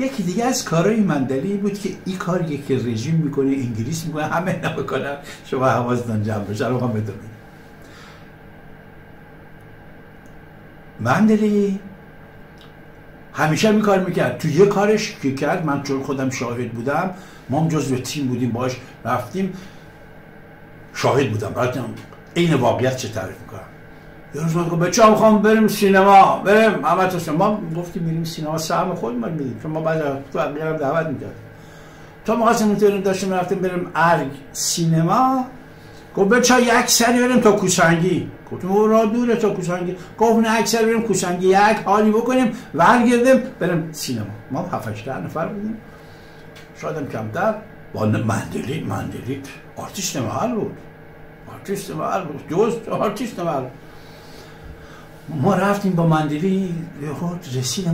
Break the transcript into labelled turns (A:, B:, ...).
A: یکی دیگه از کارهای مندلی بود که این کار که رژیم می‌کنه انگلیس می‌کنه همه نمی‌کنن شما حواستان جمع بشه رو هم بدونید مندلی همیشه این کار می‌کرد. تو یه کارش که کرد من چون خودم شاهد بودم ما هم جز تیم بودیم باش رفتیم. شاهد بودم. براتون این واقعیت چه تعریف می‌کنم؟ یه روز گفت بچه هم می‌خوام بریم سینما. بریم. همه تو ما گفتیم میریم سینما. سهم خود ما میدیم چون ما بعد تو هم دعوت می‌کرد تا ما قسم داشتیم رفتیم بریم ارگ سینما. گفت بچه یک سری بریم تا کوهسنگی. گفتم او را دوره تا کوهسنگی. گفت نه اکثر بریم کوهسنگی. یک حالی بکنیم ورگردیم بریم سینما. ما هفتش نفر بودیم. شاید کمتر. با مندلی مندلی. آرتیست محل بود. آرتیست محل بود. جز آرتیست محل ما رفتیم با مندلی رسیدم